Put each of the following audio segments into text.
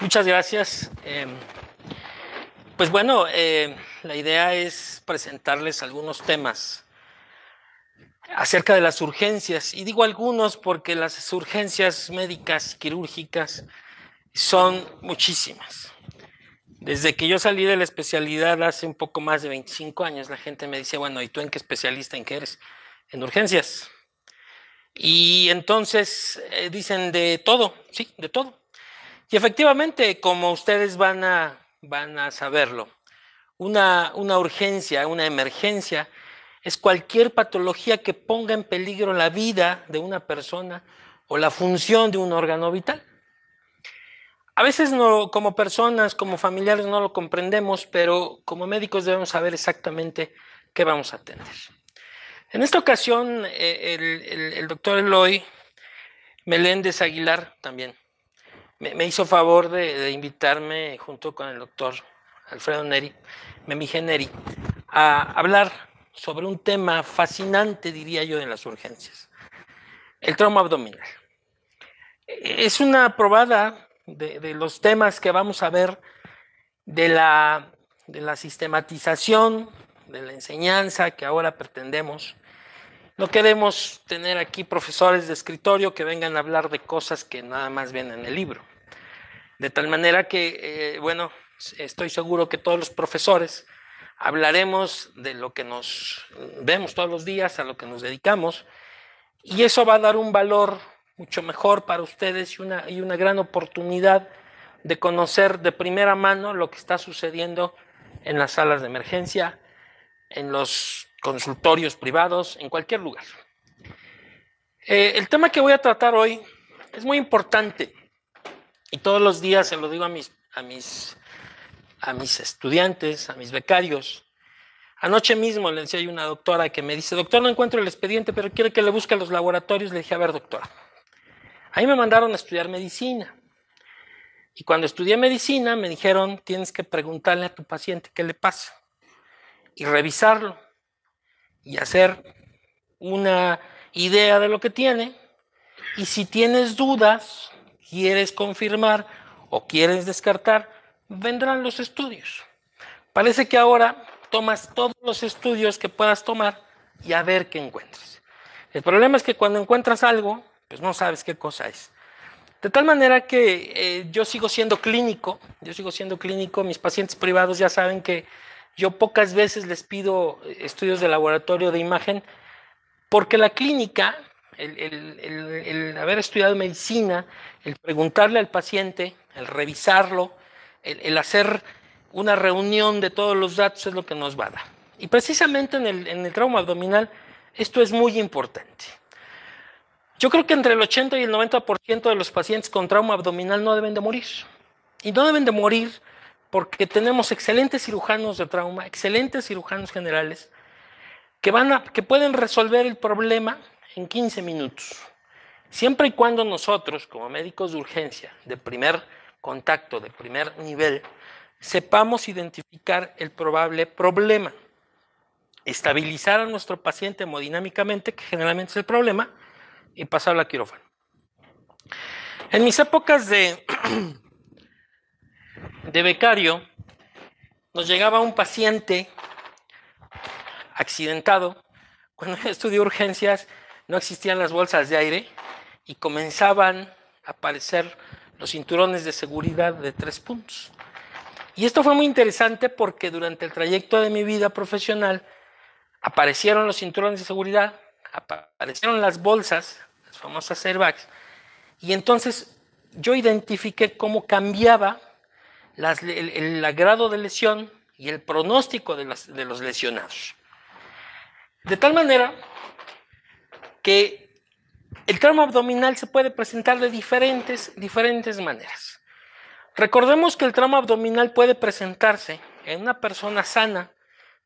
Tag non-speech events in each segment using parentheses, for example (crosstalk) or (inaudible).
Muchas gracias. Em, pues bueno, eh, la idea es presentarles algunos temas acerca de las urgencias. Y digo algunos porque las urgencias médicas, quirúrgicas, son muchísimas. Desde que yo salí de la especialidad hace un poco más de 25 años, la gente me dice, bueno, ¿y tú en qué especialista en qué eres? En urgencias. Y entonces eh, dicen de todo, sí, de todo. Y efectivamente, como ustedes van a, van a saberlo, una, una urgencia, una emergencia, es cualquier patología que ponga en peligro la vida de una persona o la función de un órgano vital. A veces no, como personas, como familiares no lo comprendemos, pero como médicos debemos saber exactamente qué vamos a tener. En esta ocasión, eh, el, doctor Eloy Meléndez Aguilar también me, hizo favor de, invitarme junto con el doctor Alfredo Neri, Memige Neri, a hablar sobre un tema fascinante, diría yo, en las urgencias, el trauma abdominal. Es una probada de, los temas que vamos a ver de la, de la sistematización, de la enseñanza que ahora pretendemos. No queremos tener aquí profesores de escritorio que vengan a hablar de cosas que nada más vienen en el libro. De tal manera que, eh, bueno, estoy seguro que todos los profesores hablaremos de lo que nos vemos todos los días, a lo que nos dedicamos, y eso va a dar un valor mucho mejor para ustedes y una, y una gran oportunidad de conocer de primera mano lo que está sucediendo en las salas de emergencia, en los consultorios privados, en cualquier lugar. Eh, el tema que voy a tratar hoy es muy importante y todos los días se lo digo a mis, a mis, a mis estudiantes, a mis becarios. Anoche mismo le decía a una doctora que me dice, doctor, no encuentro el expediente, pero quiere que le busque los laboratorios. Le dije, a ver, doctora, ahí me mandaron a estudiar medicina. Y cuando estudié medicina me dijeron, tienes que preguntarle a tu paciente qué le pasa y revisarlo y hacer una idea de lo que tiene. Y si tienes dudas, quieres confirmar o quieres descartar, vendrán los estudios. Parece que ahora tomas todos los estudios que puedas tomar y a ver qué encuentras. El problema es que cuando encuentras algo, pues no sabes qué cosa es. De tal manera que eh, yo sigo siendo clínico, yo sigo siendo clínico, mis pacientes privados ya saben que yo pocas veces les pido estudios de laboratorio de imagen porque la clínica el, haber estudiado medicina, el preguntarle al paciente, el revisarlo, el, hacer una reunión de todos los datos es lo que nos va a dar. Y precisamente en el, trauma abdominal esto es muy importante. Yo creo que entre el 80 y el 90% de los pacientes con trauma abdominal no deben de morir. Y no deben de morir porque tenemos excelentes cirujanos de trauma, excelentes cirujanos generales, que, van a, que pueden resolver el problema en 15 minutos. Siempre y cuando nosotros, como médicos de urgencia, de primer contacto, de primer nivel, sepamos identificar el probable problema, estabilizar a nuestro paciente hemodinámicamente, que generalmente es el problema, y pasarlo a quirófano. En mis épocas de, (clears throat) de becario, nos llegaba un paciente accidentado. Cuando estudié urgencias, no existían las bolsas de aire y comenzaban a aparecer los cinturones de seguridad de tres puntos. Y esto fue muy interesante porque durante el trayecto de mi vida profesional aparecieron los cinturones de seguridad, aparecieron las bolsas, las famosas airbags, y entonces yo identifiqué cómo cambiaba el, grado de lesión y el pronóstico de, de los lesionados. De tal manera que el trauma abdominal se puede presentar de diferentes, diferentes maneras. Recordemos que el trauma abdominal puede presentarse en una persona sana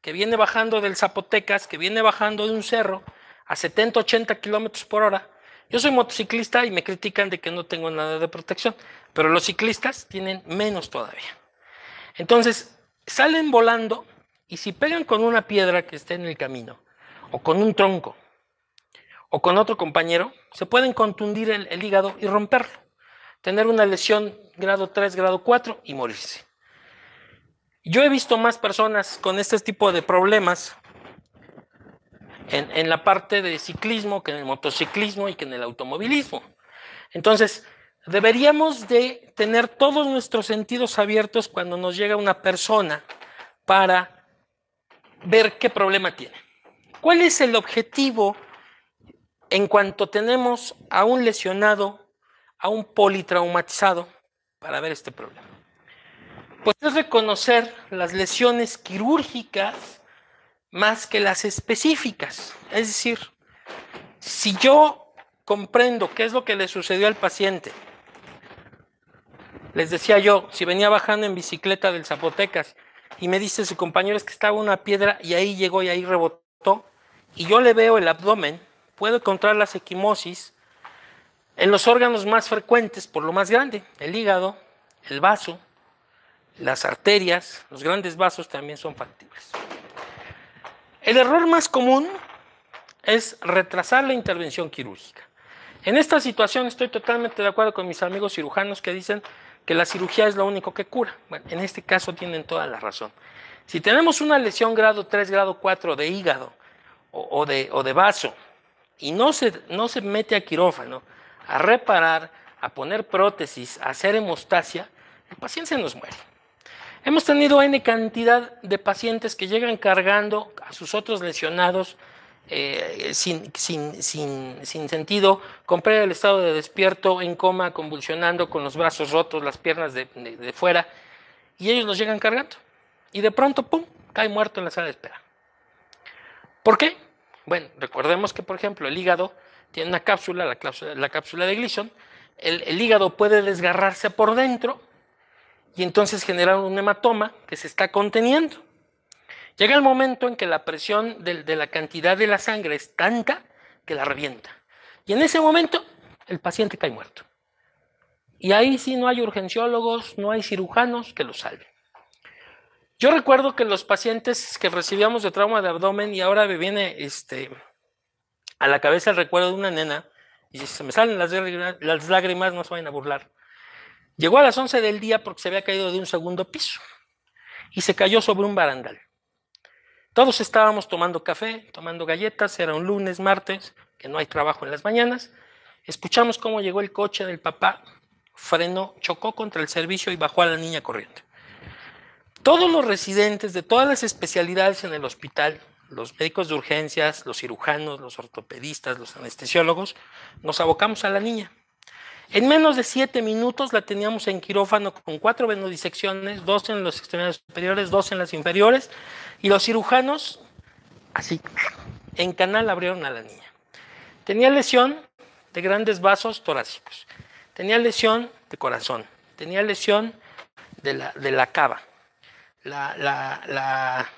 que viene bajando del Zapotecas, que viene bajando de un cerro a 70, 80 kilómetros por hora. Yo soy motociclista y me critican de que no tengo nada de protección, pero los ciclistas tienen menos todavía. Entonces, salen volando y si pegan con una piedra que esté en el camino o con un tronco o con otro compañero, se pueden contundir el, hígado y romperlo. tener una lesión grado 3, grado 4 y morirse. Yo he visto más personas con este tipo de problemas en, en, la parte de ciclismo que en el motociclismo y que en el automovilismo. Entonces, deberíamos de tener todos nuestros sentidos abiertos cuando nos llega una persona para ver qué problema tiene. ¿Cuál es el objetivo en cuanto tenemos a un lesionado, a un politraumatizado, para ver este problema? Pues es reconocer las lesiones quirúrgicas más que las específicas. Es decir, si yo comprendo qué es lo que le sucedió al paciente, les decía yo, si venía bajando en bicicleta del Zapotecas y me dice su compañero es que estaba una piedra y ahí llegó y ahí rebotó, y yo le veo el abdomen, puedo encontrar la equimosis en los órganos más frecuentes, por lo más grande, el hígado, el vaso, las arterias, los grandes vasos también son factibles. El error más común es retrasar la intervención quirúrgica. En esta situación estoy totalmente de acuerdo con mis amigos cirujanos que dicen que la cirugía es lo único que cura. Bueno, en este caso tienen toda la razón. Si tenemos una lesión grado 3, grado 4 de hígado o, de, o de, vaso y no se, no se mete a quirófano a reparar, a poner prótesis, a hacer hemostasia, el paciente se nos muere. Hemos tenido N cantidad de pacientes que llegan cargando a sus otros lesionados eh, sin, sin, sin, sin, sentido, del estado de despierto, en coma, convulsionando, con los brazos rotos, las piernas de, de, de fuera, y ellos los llegan cargando. Y de pronto, ¡pum!, cae muerto en la sala de espera. ¿Por qué? Bueno, recordemos que, por ejemplo, el hígado tiene una cápsula, la cápsula, la cápsula de Gleason, el, hígado puede desgarrarse por dentro, y entonces genera un hematoma que se está conteniendo. Llega el momento en que la presión de, de, la cantidad de la sangre es tanta que la revienta. Y en ese momento el paciente cae muerto. Y ahí sí no hay urgenciólogos, no hay cirujanos que lo salven. Yo recuerdo que los pacientes que recibíamos de trauma de abdomen y ahora me viene este, a la cabeza el recuerdo de una nena, y se me salen las, las lágrimas no se vayan a burlar. Llegó a las 11 del día porque se había caído de un segundo piso y se cayó sobre un barandal. Todos estábamos tomando café, tomando galletas, era un lunes, martes, que no hay trabajo en las mañanas. Escuchamos cómo llegó el coche del papá, frenó, chocó contra el servicio y bajó a la niña corriendo. Todos los residentes de todas las especialidades en el hospital, los médicos de urgencias, los cirujanos, los ortopedistas, los anestesiólogos, nos abocamos a la niña. En menos de siete minutos la teníamos en quirófano con cuatro venodisecciones, dos en las extremidades superiores, dos en las inferiores, y los cirujanos, así, en canal abrieron a la niña. Tenía lesión de grandes vasos torácicos, tenía lesión de corazón, tenía lesión de la, de la cava, la,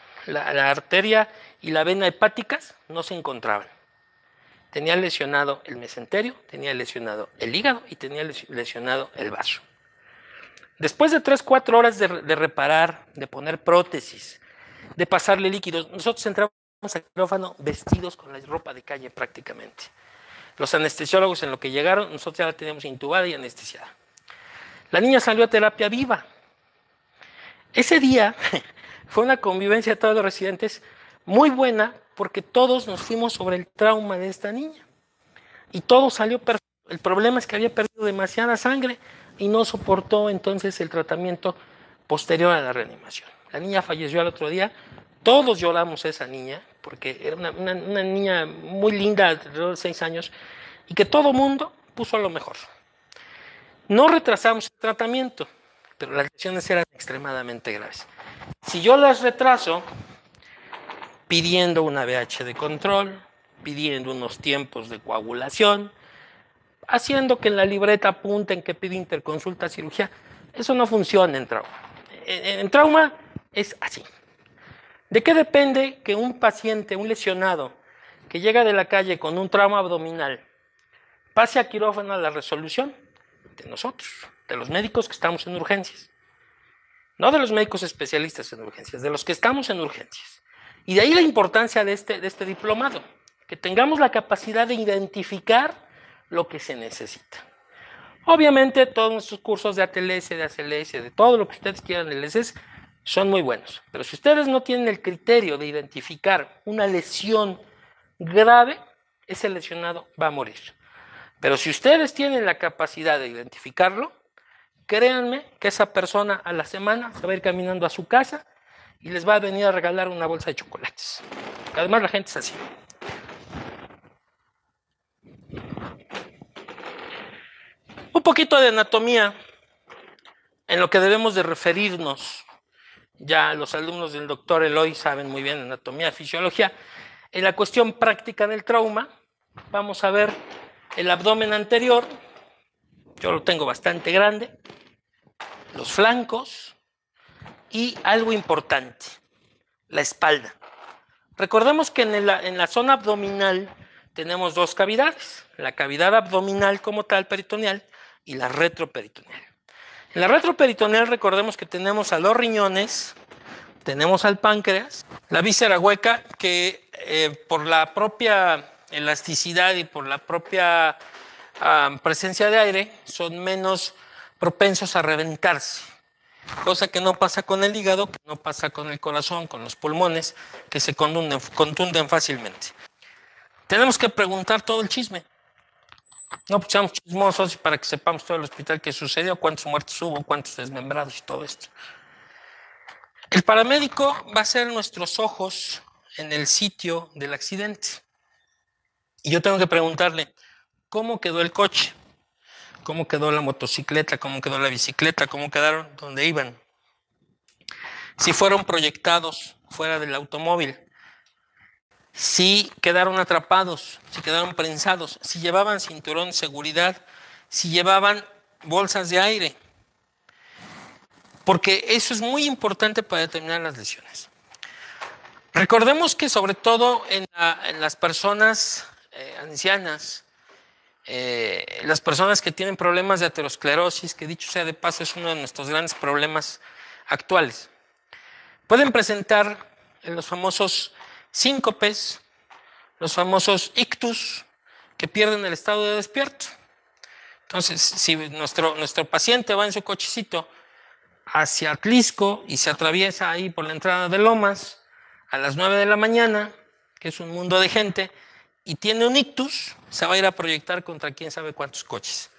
arteria y la vena hepáticas no se encontraban tenía lesionado el mesenterio, tenía lesionado el hígado y tenía lesionado el vaso. Después de 3, 4 horas de, de, reparar, de poner prótesis, de pasarle líquidos, nosotros entramos al quirófano vestidos con la ropa de calle prácticamente. Los anestesiólogos en lo que llegaron, nosotros ya la teníamos intubada y anestesiada. La niña salió a terapia viva. Ese día fue una convivencia de todos los residentes muy buena porque todos nos fuimos sobre el trauma de esta niña. Y todo salió perfecto. El problema es que había perdido demasiada sangre y no soportó entonces el tratamiento posterior a la reanimación. La niña falleció al otro día. Todos lloramos a esa niña porque era una, niña muy linda, alrededor de seis años, y que todo mundo puso a lo mejor. No retrasamos el tratamiento, pero las lesiones eran extremadamente graves. Si yo las retraso, pidiendo una BH de control, pidiendo unos tiempos de coagulación, haciendo que en la libreta apunten que pide interconsulta cirugía. Eso no funciona en trauma. En, en trauma es así. ¿De qué depende que un paciente, un lesionado, que llega de la calle con un trauma abdominal, pase a quirófano a la resolución? De nosotros, de los médicos que estamos en urgencias. No de los médicos especialistas en urgencias, de los que estamos en urgencias. Y de ahí la importancia de este, de este diplomado, que tengamos la capacidad de identificar lo que se necesita. Obviamente todos nuestros cursos de ATLS, de ACLS, de todo lo que ustedes quieran de LSS son muy buenos. Pero si ustedes no tienen el criterio de identificar una lesión grave, ese lesionado va a morir. Pero si ustedes tienen la capacidad de identificarlo, créanme que esa persona a la semana se va a ir caminando a su casa y les va a venir a regalar una bolsa de chocolates. Además la gente es así. Un poquito de anatomía en lo que debemos de referirnos. Ya los alumnos del doctor Eloy saben muy bien anatomía, fisiología. En la cuestión práctica del trauma, vamos a ver el abdomen anterior. Yo lo tengo bastante grande. Los flancos y algo importante, la espalda. Recordemos que en la, en la zona abdominal tenemos dos cavidades, la cavidad abdominal como tal peritoneal y la retroperitoneal. En la retroperitoneal recordemos que tenemos a los riñones, tenemos al páncreas, la víscera hueca que eh, por la propia elasticidad y por la propia ah, presencia de aire son menos propensos a reventarse, cosa que no pasa con el hígado, que no pasa con el corazón, con los pulmones, que se contunden, contunden fácilmente. Tenemos que preguntar todo el chisme. No, pues seamos chismosos para que sepamos todo el hospital que sucedió, cuántos muertos hubo, cuántos desmembrados y todo esto. El paramédico va a ser nuestros ojos en el sitio del accidente. Y yo tengo que preguntarle, ¿cómo quedó el coche? ¿Cómo quedó la motocicleta? ¿Cómo quedó la bicicleta? ¿Cómo quedaron? ¿Dónde iban? Si fueron proyectados fuera del automóvil, si quedaron atrapados, si quedaron prensados, si llevaban cinturón de seguridad, si llevaban bolsas de aire. Porque eso es muy importante para determinar las lesiones. Recordemos que sobre todo en, las personas eh, ancianas, eh, las personas que tienen problemas de aterosclerosis, que dicho sea de paso es uno de nuestros grandes problemas actuales, pueden presentar los famosos síncopes, los famosos ictus, que pierden el estado de despierto. Entonces, si nuestro, nuestro paciente va en su cochecito hacia Atlisco y se atraviesa ahí por la entrada de Lomas a las 9 de la mañana, que es un mundo de gente, y tiene un ictus, se va a ir a proyectar contra quién sabe cuántos coches.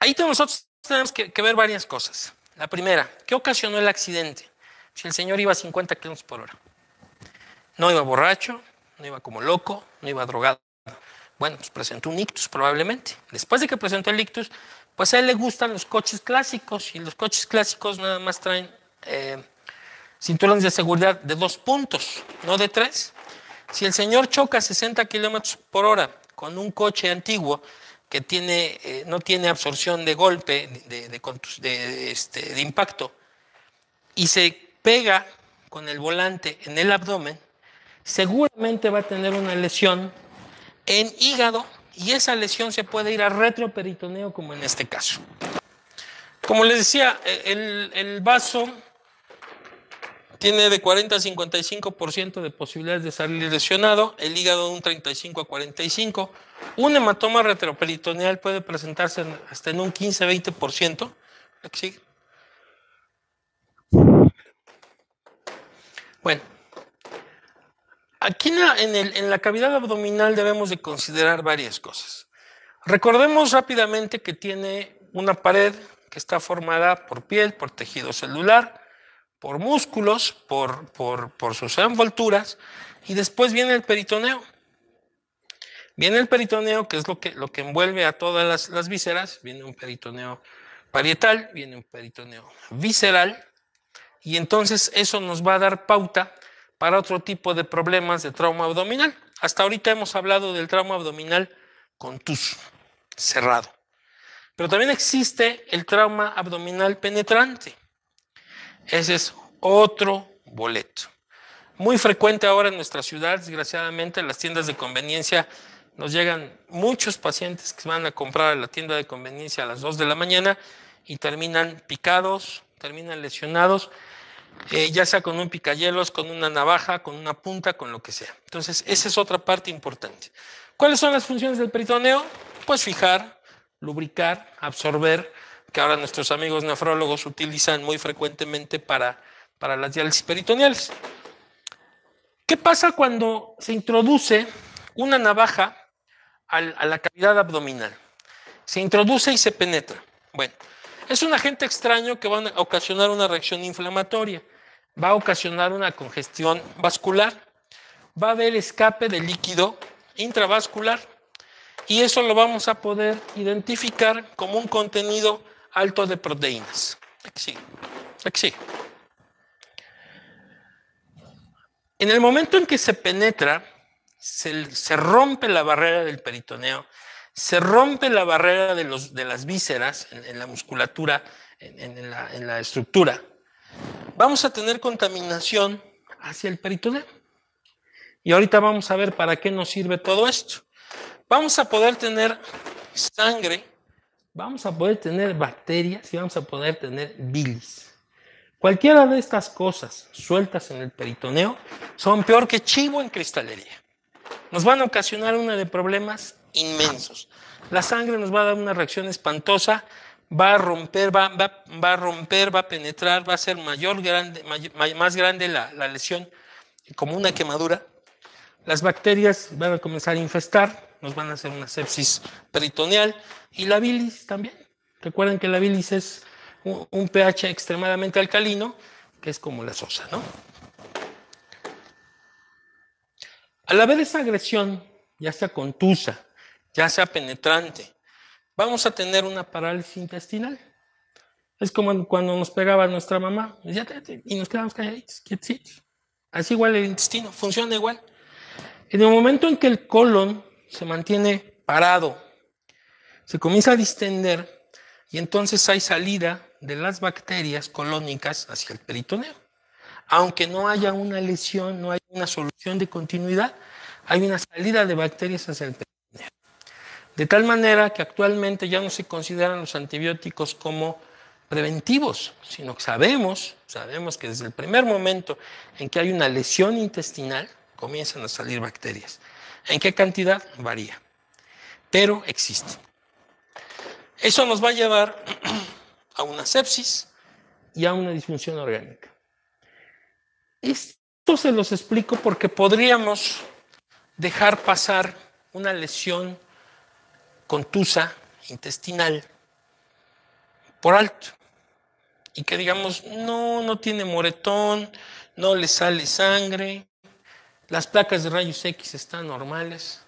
Ahí nosotros tenemos que, ver varias cosas. La primera, ¿qué ocasionó el accidente? Si el señor iba a 50 kilómetros por hora. No iba borracho, no iba como loco, no iba drogado. Bueno, pues presentó un ictus probablemente. Después de que presentó el ictus, pues a él le gustan los coches clásicos y los coches clásicos nada más traen eh, cinturones de seguridad de dos puntos, no de tres. Si el señor choca a 60 kilómetros por hora con un coche antiguo que tiene, eh, no tiene absorción de golpe, este, de impacto, y se pega con el volante en el abdomen, seguramente va a tener una lesión en hígado y esa lesión se puede ir a retroperitoneo como en este caso. Como les decía, el, el vaso tiene de 40 a 55% de posibilidades de salir lesionado, el hígado un 35 a 45. Un hematoma retroperitoneal puede presentarse hasta en un 15-20%. Bueno, Aquí en, la cavidad abdominal debemos de considerar varias cosas. Recordemos rápidamente que tiene una pared que está formada por piel, por tejido celular, por músculos, por, sus envolturas, y después viene el peritoneo. Viene el peritoneo, que es lo que, lo que envuelve a todas las, las vísceras, viene un peritoneo parietal, viene un peritoneo visceral, y entonces eso nos va a dar pauta para otro tipo de problemas de trauma abdominal. Hasta ahorita hemos hablado del trauma abdominal contuso, cerrado. Pero también existe el trauma abdominal penetrante. Ese es otro boleto. Muy frecuente ahora en nuestra ciudad, desgraciadamente, en las tiendas de conveniencia nos llegan muchos pacientes que van a comprar a la tienda de conveniencia a las 2 de la mañana y terminan picados, terminan lesionados eh, ya sea con un picayelos, con una navaja, con una punta, con lo que sea. Entonces, esa es otra parte importante. ¿Cuáles son las funciones del peritoneo? Pues fijar lubricar, absorber, que ahora nuestros amigos nefrólogos utilizan muy frecuentemente para, para las diálisis peritoneales. ¿Qué pasa cuando se introduce una navaja a la cavidad abdominal? Se introduce y se penetra. Bueno, es un agente extraño que va a ocasionar una reacción inflamatoria, va a ocasionar una congestión vascular, va a haber escape de líquido intravascular y eso lo vamos a poder identificar como un contenido alto de proteínas. En el momento en que se penetra, se, rompe la barrera del peritoneo, se rompe la barrera de, los, de las vísceras en, la musculatura, en, la, en la estructura, vamos a tener contaminación hacia el peritoneo. Y ahorita vamos a ver para qué nos sirve todo esto. Vamos a poder tener sangre, vamos a poder tener bacterias y vamos a poder tener bilis. Cualquiera de estas cosas sueltas en el peritoneo son peor que chivo en cristalería. Nos van a ocasionar una de problemas inmensos. La sangre nos va a dar una reacción espantosa, va a romper, va, va, a romper, va a penetrar, va a ser mayor, más grande la, la lesión, como una quemadura. Las bacterias van a comenzar a infestar, nos van a hacer una sepsis peritoneal y la bilis también. Recuerden que la bilis es un, pH extremadamente alcalino, que es como la sosa, ¿no? Al haber esa agresión, ya sea contusa, ya sea penetrante, vamos a tener una parálisis intestinal. Es como cuando nos pegaba nuestra mamá y nos quedamos calladitos, Así igual el intestino, funciona igual. En el momento en que el colon se mantiene parado, se comienza a distender y entonces hay salida de las bacterias colónicas hacia el peritoneo. Aunque no haya una lesión, no hay una solución de continuidad, hay una salida de bacterias hacia el peritoneo. De tal manera que actualmente ya no se consideran los antibióticos como preventivos, sino que sabemos, sabemos que desde el primer momento en que hay una lesión intestinal, comienzan a salir bacterias. ¿En qué cantidad? Varía. Pero existe. Eso nos va a llevar (clears throat) a una sepsis y a una disfunción orgánica. Esto se los explico porque podríamos dejar pasar una lesión contusa intestinal por alto y que digamos, no, no tiene moretón, no le sale sangre, las placas de rayos X están normales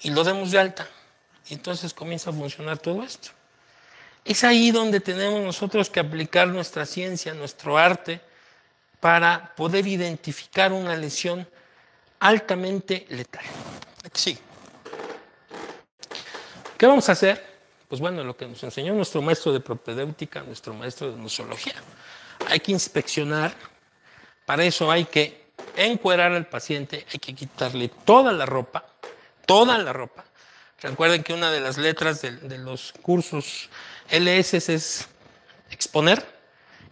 y lo demos de alta. Y entonces comienza a funcionar todo esto. Es ahí donde tenemos nosotros que aplicar nuestra ciencia, nuestro arte, para poder identificar una lesión altamente letal. Sí. ¿Qué vamos a hacer? Pues bueno, lo que nos enseñó nuestro maestro de propedéutica, nuestro maestro de nosología. Hay que inspeccionar, para eso hay que encuerar al paciente, hay que quitarle toda la ropa, toda la ropa. Recuerden que una de las letras de, los cursos LS es exponer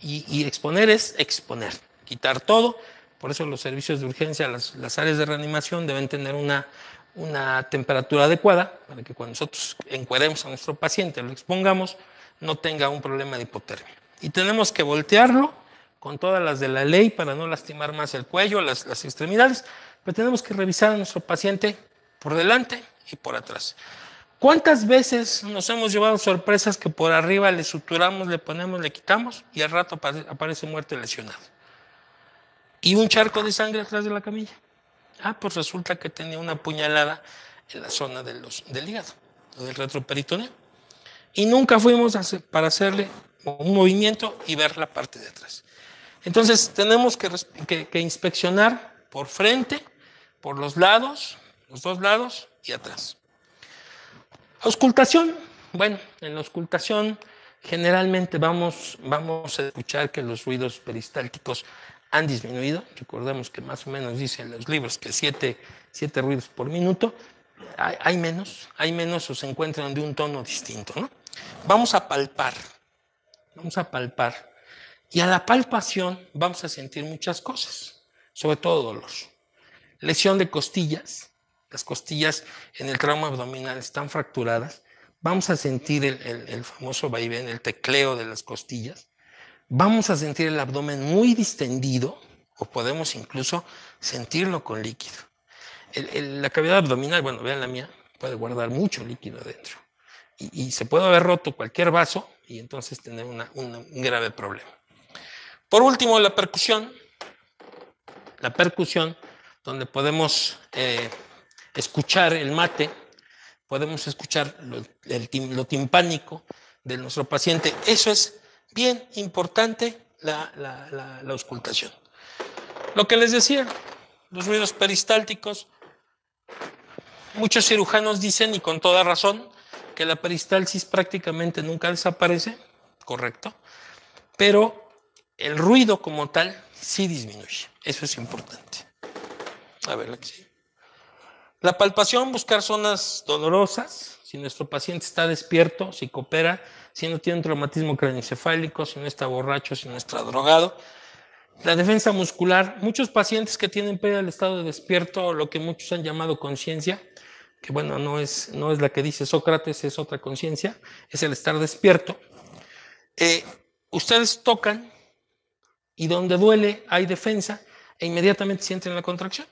y, exponer es exponer, quitar todo. Por eso los servicios de urgencia, las, áreas de reanimación deben tener una, una temperatura adecuada para que cuando nosotros encueremos a nuestro paciente, lo expongamos, no tenga un problema de hipotermia. Y tenemos que voltearlo con todas las de la ley para no lastimar más el cuello, las, las extremidades, pero tenemos que revisar a nuestro paciente por delante y por atrás. ¿Cuántas veces nos hemos llevado sorpresas que por arriba le suturamos, le ponemos, le quitamos y al rato aparece muerte lesionado? Y un charco de sangre atrás de la camilla. Ah, pues resulta que tenía una puñalada en la zona de los, del hígado, del retroperitoneo. Y nunca fuimos para hacerle un movimiento y ver la parte de atrás. Entonces tenemos que, inspeccionar por frente, por los lados, los dos lados y atrás. Auscultación. Bueno, en la auscultación generalmente vamos, a escuchar que los ruidos peristálticos han disminuido. Recordemos que más o menos dicen los libros que siete, siete ruidos por minuto. Hay, hay, menos, hay menos o se encuentran de un tono distinto. ¿no? Vamos a palpar, vamos a palpar y a la palpación vamos a sentir muchas cosas, sobre todo dolor. Lesión de costillas, las costillas en el trauma abdominal están fracturadas, vamos a sentir el, famoso vaivén, el tecleo de las costillas, vamos a sentir el abdomen muy distendido o podemos incluso sentirlo con líquido. la cavidad abdominal, bueno, vean la mía, puede guardar mucho líquido adentro y, se puede haber roto cualquier vaso y entonces tener un grave problema. Por último, la percusión. La percusión, donde podemos eh, escuchar el mate, podemos escuchar lo, timpánico de nuestro paciente. Eso es bien importante, la, auscultación. Lo que les decía, los ruidos peristálticos. Muchos cirujanos dicen, y con toda razón, que la peristalsis prácticamente nunca desaparece, correcto, pero el ruido como tal sí disminuye. Eso es importante. A ver, la que sigue. La palpación, buscar zonas dolorosas, si nuestro paciente está despierto, si coopera, si no tiene un traumatismo craneoencefálico, si no está borracho, si no está drogado. La defensa muscular, muchos pacientes que tienen pérdida del estado de despierto, lo que muchos han llamado conciencia, que bueno, no es, no es la que dice Sócrates, es otra conciencia, es el estar despierto. Eh, ustedes tocan y donde duele hay defensa e inmediatamente sienten la contracción.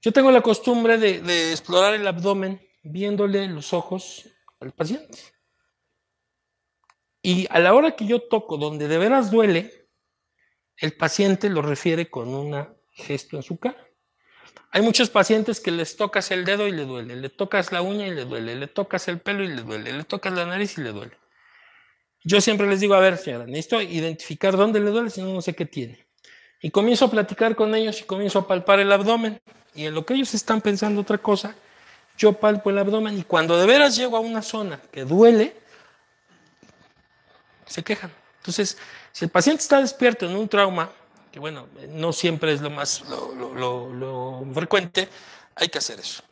Yo tengo la costumbre de, explorar el abdomen viéndole los ojos al paciente. Y a la hora que yo toco donde de veras duele, el paciente lo refiere con un gesto en su cara. Hay muchos pacientes que les tocas el dedo y le duele, le tocas la uña y le duele, le tocas el pelo y le duele, le tocas la nariz y le duele. Yo siempre les digo, a ver, señora, necesito identificar dónde le duele, si no, no sé qué tiene. Y comienzo a platicar con ellos y comienzo a palpar el abdomen. Y en lo que ellos están pensando otra cosa, yo palpo el abdomen y cuando de veras llego a una zona que duele, se quejan. Entonces, si el paciente está despierto en un trauma, que bueno, no siempre es lo más lo, frecuente, hay que hacer eso.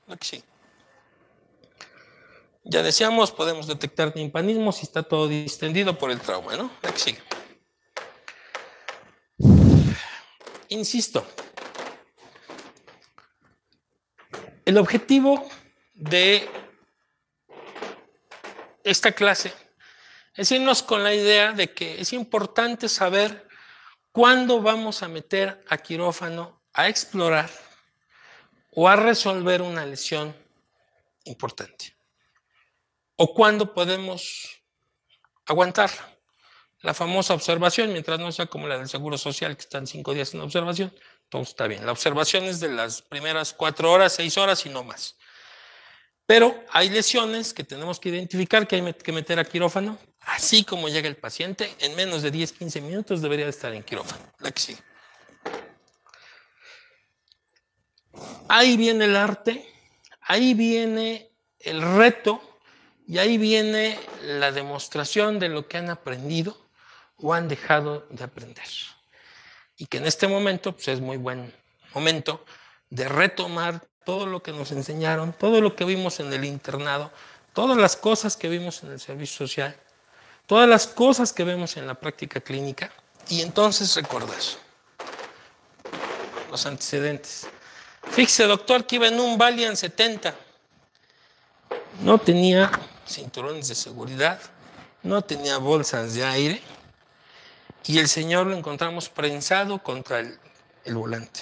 Ya decíamos, podemos detectar timpanismo si está todo distendido por el trauma, ¿no? Insisto, el objetivo de esta clase es irnos con la idea de que es importante saber cuándo vamos a meter a quirófano a explorar o a resolver una lesión importante o cuándo podemos aguantar la famosa observación, mientras no sea como la del Seguro Social, que están cinco días en observación, todo está bien. La observación es de las primeras cuatro horas, seis horas y no más. Pero hay lesiones que tenemos que identificar, que hay que meter a quirófano, así como llega el paciente, en menos de 10, 15 minutos debería estar en quirófano. La que sigue. Ahí viene el arte, ahí viene el reto y ahí viene la demostración de lo que han aprendido o han dejado de aprender. Y que en este momento pues, es muy buen momento de retomar todo lo que nos enseñaron, todo lo que vimos en el internado, todas las cosas que vimos en el servicio social, todas las cosas que vemos en la práctica clínica y entonces recordar los antecedentes. Fíjese, doctor, que iba en un Valiant 70. No tenía cinturones de seguridad, no tenía bolsas de aire y el señor lo encontramos prensado contra el, volante.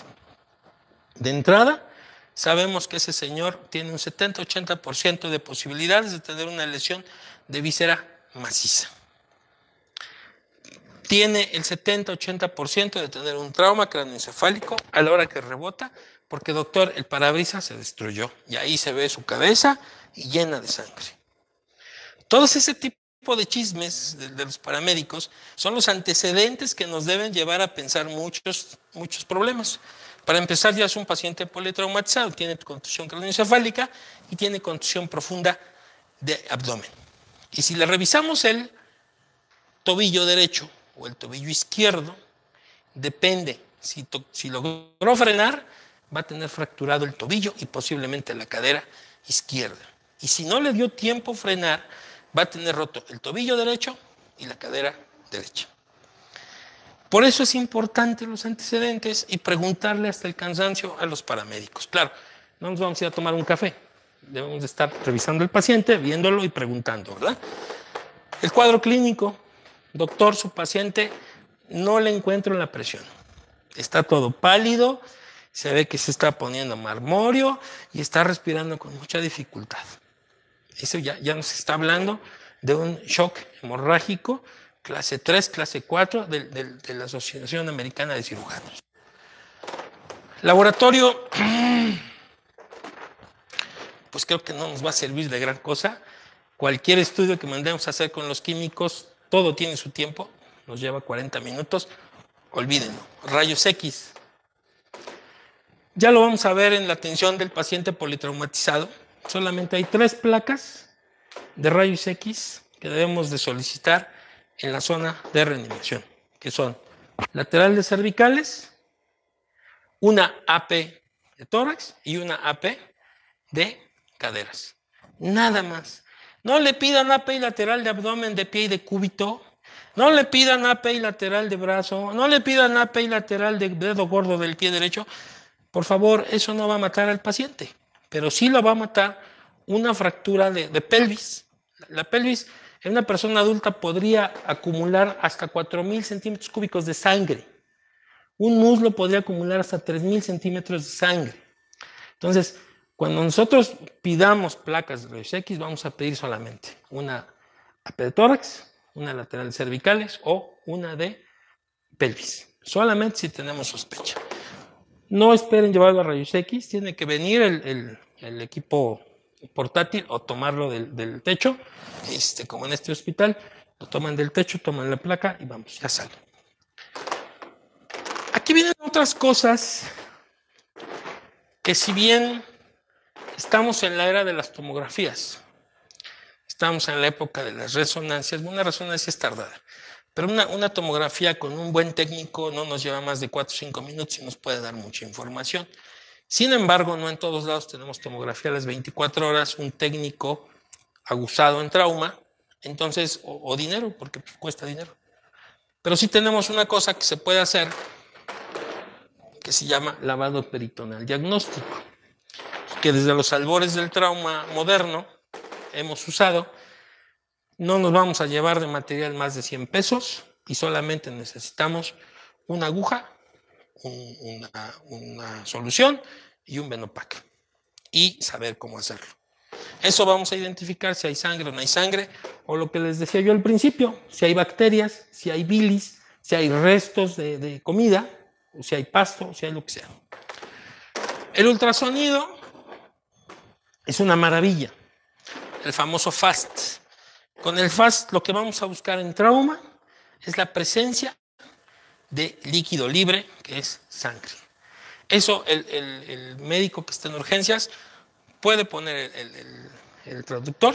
De entrada, sabemos que ese señor tiene un 70-80% de posibilidades de tener una lesión de víscera maciza. Tiene el 70-80% de tener un trauma craneoencefálico a la hora que rebota, porque doctor, el parabrisas se destruyó y ahí se ve su cabeza llena de sangre. Todos ese tipo de chismes de, los paramédicos son los antecedentes que nos deben llevar a pensar muchos, muchos problemas. Para empezar, ya es un paciente politraumatizado, tiene contusión craneoencefálica y tiene contusión profunda de abdomen. Y si le revisamos el tobillo derecho o el tobillo izquierdo, depende. Si, si logró frenar, va a tener fracturado el tobillo y posiblemente la cadera izquierda. Y si no le dio tiempo frenar, va a tener roto el tobillo derecho y la cadera derecha. Por eso es importante los antecedentes y preguntarle hasta el cansancio a los paramédicos. Claro, no nos vamos a ir a tomar un café, debemos de estar revisando el paciente, viéndolo y preguntando, ¿verdad? El cuadro clínico, doctor, su paciente, no le encuentro la presión. Está todo pálido, se ve que se está poniendo marmorio y está respirando con mucha dificultad. Eso ya, nos está hablando de un shock hemorrágico clase 3, clase 4 de, de la Asociación Americana de Cirujanos. Laboratorio, (clears throat) pues creo que no nos va a servir de gran cosa. Cualquier estudio que mandemos a hacer con los químicos, todo tiene su tiempo, nos lleva 40 minutos, olvídenlo. Rayos X. Ya lo vamos a ver en la atención del paciente politraumatizado. Solamente hay tres placas de rayos X que debemos de solicitar en la zona de reanimación, que son lateral de cervicales, una AP de tórax y una AP de caderas. Nada más. No le pidan AP lateral de abdomen, de pie y de cúbito. No le pidan AP lateral de brazo. No le pidan AP lateral de dedo gordo del pie derecho. Por favor, eso no va a matar al paciente, pero sí lo va a matar una fractura de, de pelvis. La pelvis en una persona adulta podría acumular hasta 4.000 centímetros cúbicos de sangre. Un muslo podría acumular hasta 3.000 centímetros de sangre. Entonces, cuando nosotros pidamos placas de rayos X, vamos a pedir solamente una de tórax, una lateral cervicales o una de pelvis. Solamente si tenemos sospecha. No esperen llevarlo a rayos X, tiene que venir el, el equipo portátil o tomarlo del, techo, este, como en este hospital, lo toman del techo, toman la placa y vamos, ya sale. Aquí vienen otras cosas que si bien estamos en la era de las tomografías, estamos en la época de las resonancias, una resonancia es tardada, pero una, tomografía con un buen técnico no nos lleva más de 4 o 5 minutos y nos puede dar mucha información. Sin embargo, no en todos lados tenemos tomografía a las 24 horas, un técnico aguzado en trauma, entonces, o, dinero, porque cuesta dinero. Pero sí tenemos una cosa que se puede hacer que se llama lavado peritoneal diagnóstico, que desde los albores del trauma moderno hemos usado. No nos vamos a llevar de material más de 100 pesos y solamente necesitamos una aguja una, solución y un Venopac. Y saber cómo hacerlo. Eso vamos a identificar si hay sangre o no hay sangre, o lo que les decía yo al principio, si hay bacterias, si hay bilis, si hay restos de, de comida, o si hay pasto, o si hay lo que sea. El ultrasonido es una maravilla, el famoso FAST. Con el FAST lo que vamos a buscar en trauma es la presencia de líquido libre, que es sangre. Eso el, médico que está en urgencias puede poner el, traductor,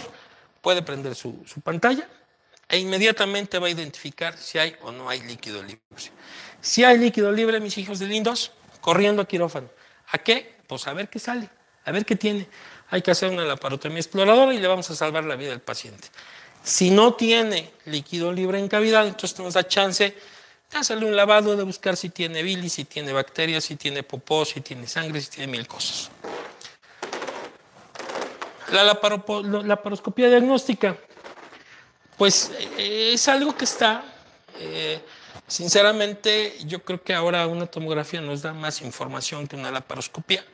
puede prender su, pantalla e inmediatamente va a identificar si hay o no hay líquido libre. Si hay líquido libre, mis hijos de lindos, corriendo a quirófano. ¿A qué? Pues a ver qué sale, a ver qué tiene. Hay que hacer una laparotomía exploradora y le vamos a salvar la vida al paciente. Si no tiene líquido libre en cavidad, entonces nos da chance Hacerle un lavado de buscar si tiene bilis, si tiene bacterias, si tiene popó, si tiene sangre, si tiene mil cosas. La laparoscopía diagnóstica, pues eh, es algo que está, eh, sinceramente, yo creo que ahora una tomografía nos da más información que una laparoscopía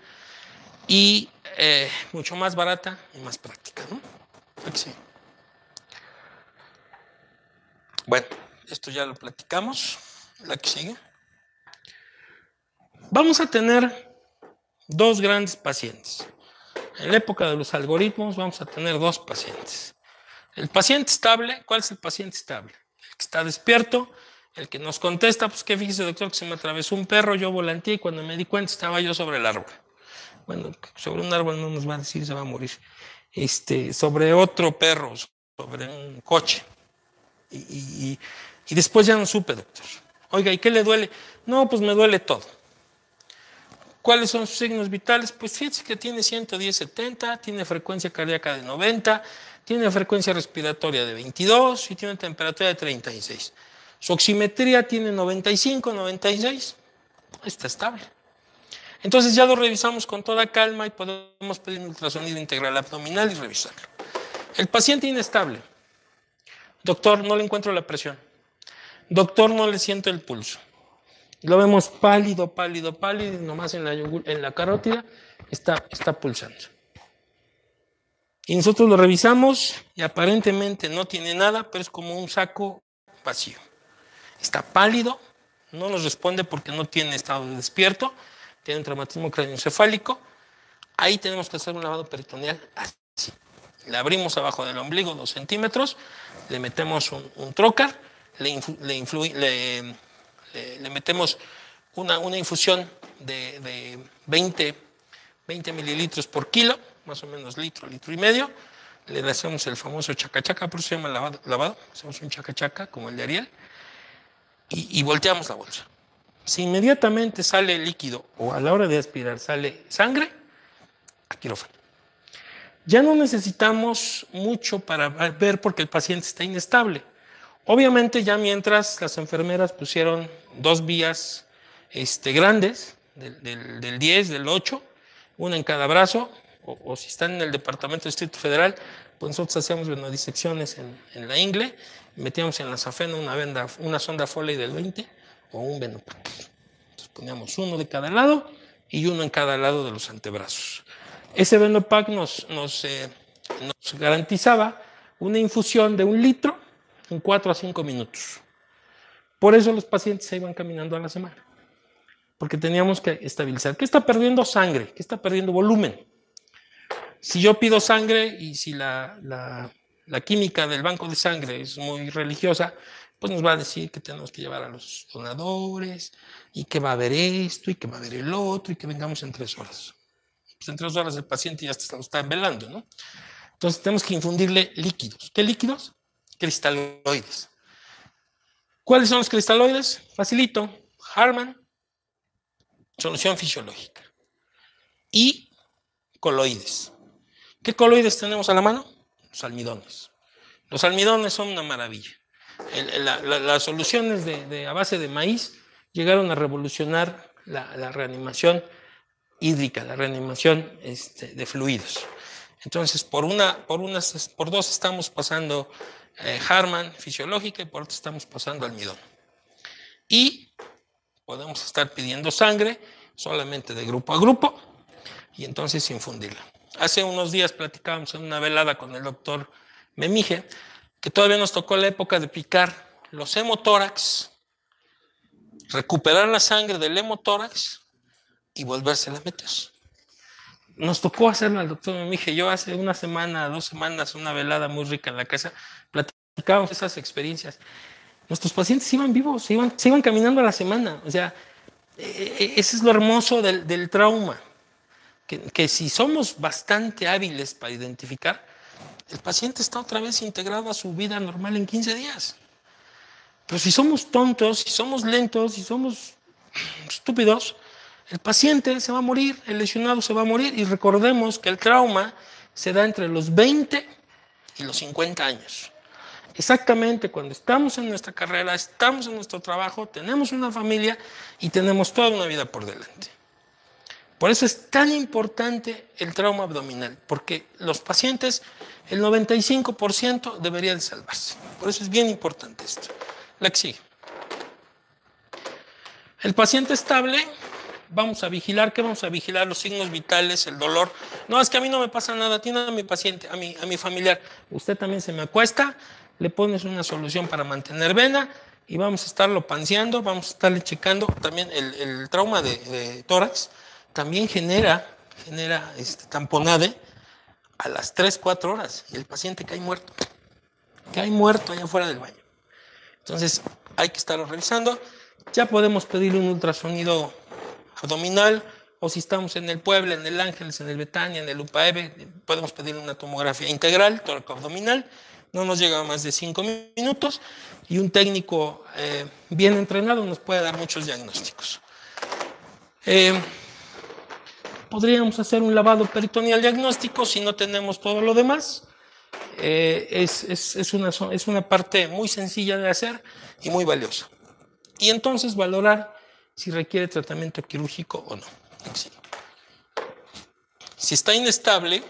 y eh, mucho más barata y más práctica, ¿no? Sí. Bueno. Esto ya lo platicamos. La que sigue. Vamos a tener dos grandes pacientes. En la época de los algoritmos vamos a tener dos pacientes. El paciente estable, ¿cuál es el paciente estable? El que está despierto, el que nos contesta, pues que fíjese doctor que se me atravesó un perro, yo volanteé y cuando me di cuenta estaba yo sobre el árbol. Bueno, sobre un árbol no nos va a decir se va a morir. Este, sobre otro perro, sobre un coche. Y y después ya no supe, doctor. Oiga, ¿y qué le duele? No, pues me duele todo. ¿Cuáles son sus signos vitales? Pues fíjense que tiene 110-70, tiene frecuencia cardíaca de 90, tiene frecuencia respiratoria de 22 y tiene temperatura de 36. Su oximetría tiene 95, 96. Está estable. Entonces ya lo revisamos con toda calma y podemos pedir un ultrasonido integral abdominal y revisarlo. El paciente inestable. Doctor, no le encuentro la presión. Doctor, no le siento el pulso. Lo vemos pálido, pálido, pálido, y nomás en la, la carótida está, pulsando. Y nosotros lo revisamos y aparentemente no tiene nada, pero es como un saco vacío. Está pálido, no nos responde porque no tiene estado de despierto, tiene un traumatismo craneoencefálico. Ahí tenemos que hacer un lavado peritoneal así. Le abrimos abajo del ombligo dos centímetros, le metemos un, trocar, le, le, metemos una, una infusión de, de 20, 20 mililitros por kilo, más o menos litro, litro y medio. Le hacemos el famoso chacachaca, por eso se llama lavado, lavado. Hacemos un chacachaca como el de Ariel y, y volteamos la bolsa. Si inmediatamente sale líquido o a la hora de aspirar sale sangre, a quirófano. Ya no necesitamos mucho para ver porque el paciente está inestable. Obviamente ya mientras las enfermeras pusieron dos vías este, grandes, del, del, 10, del 8, una en cada brazo, o, si están en el Departamento de Distrito Federal, pues nosotros hacíamos disecciones en, en la ingle, metíamos en la safena una, venda, una sonda Foley del 20 o un venopac. Entonces poníamos uno de cada lado y uno en cada lado de los antebrazos. Ese venopac nos, eh, nos garantizaba una infusión de un litro en 4 a 5 minutos. Por eso los pacientes se iban caminando a la semana, porque teníamos que estabilizar. ¿Qué está perdiendo sangre? ¿Qué está perdiendo volumen? Si yo pido sangre y si la, la, química del banco de sangre es muy religiosa, pues nos va a decir que tenemos que llevar a los donadores y que va a haber esto y que va a haber el otro y que vengamos en tres horas. Pues en tres horas el paciente ya está, está velando, ¿no? Entonces tenemos que infundirle líquidos. ¿Qué líquidos? cristaloides. ¿Cuáles son los cristaloides? Facilito. Harman, solución fisiológica. Y coloides. ¿Qué coloides tenemos a la mano? Los almidones. Los almidones son una maravilla. las soluciones a base de maíz llegaron a revolucionar la, reanimación hídrica, la reanimación este, de fluidos. Entonces, por, una, por, unas, por dos estamos pasando eh, Harman fisiológica y por otro estamos pasando almidón. Y podemos estar pidiendo sangre solamente de grupo a grupo y entonces infundirla. Hace unos días platicábamos en una velada con el doctor Memige que todavía nos tocó la época de picar los hemotórax, recuperar la sangre del hemotórax y volvérsela a meter. Nos tocó hacerlo al doctor Memige. Yo hace una semana, dos semanas, una velada muy rica en la casa, platicábamos esas experiencias. Nuestros pacientes iban vivos, se iban, se iban caminando a la semana. O sea, e, e, ese es lo hermoso del, del trauma. Que, que, si somos bastante hábiles para identificar, el paciente está otra vez integrado a su vida normal en 15 días. Pero si somos tontos, si somos lentos, si somos estúpidos, el paciente se va a morir, el lesionado se va a morir. Y recordemos que el trauma se da entre los 20 y los 50 años. Exactamente cuando estamos en nuestra carrera, estamos en nuestro trabajo, tenemos una familia y tenemos toda una vida por delante. Por eso es tan importante el trauma abdominal, porque los pacientes, el 95% debería de salvarse. Por eso es bien importante esto. La que sigue. El paciente estable, vamos a vigilar, ¿qué vamos a vigilar? Los signos vitales, el dolor. No, es que a mí no me pasa nada, tiene a mi paciente, a mi, a mi familiar. Usted también se me acuesta, le pones una solución para mantener vena y vamos a estarlo panseando, vamos a estarle checando. También el, trauma de, tórax también genera, genera este, tamponade a las 3, 4 horas y el paciente cae muerto. Cae muerto allá afuera del baño. Entonces hay que estarlo revisando. Ya podemos pedir un ultrasonido abdominal o si estamos en el Puebla, en el Ángeles, en el Betania, en el UPAEB, podemos pedir una tomografía integral, tórax abdominal no nos llega más de cinco minutos y un técnico eh, bien entrenado nos puede dar muchos diagnósticos. Eh, podríamos hacer un lavado peritoneal diagnóstico si no tenemos todo lo demás. Eh, es, es, es, una, es una parte muy sencilla de hacer y muy valiosa. Y entonces valorar si requiere tratamiento quirúrgico o no. Si está inestable,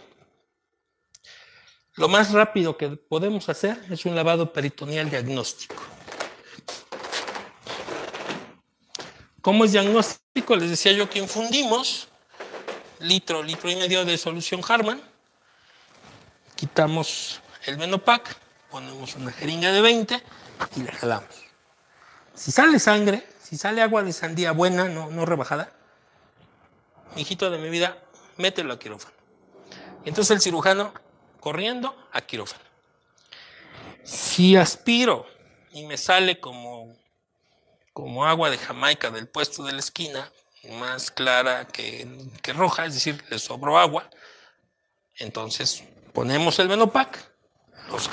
lo más rápido que podemos hacer es un lavado peritoneal diagnóstico. ¿Cómo es diagnóstico? Les decía yo que infundimos litro, litro y medio de solución Harman, quitamos el Venopac, ponemos una jeringa de 20 y le jalamos. Si sale sangre, si sale agua de sandía buena, no, no rebajada, hijito de mi vida, mételo a quirófano. entonces el cirujano corriendo a quirófano. Si aspiro y me sale como, como agua de Jamaica del puesto de la esquina, más clara que, roja, es decir, le sobró agua, entonces ponemos el Venopac,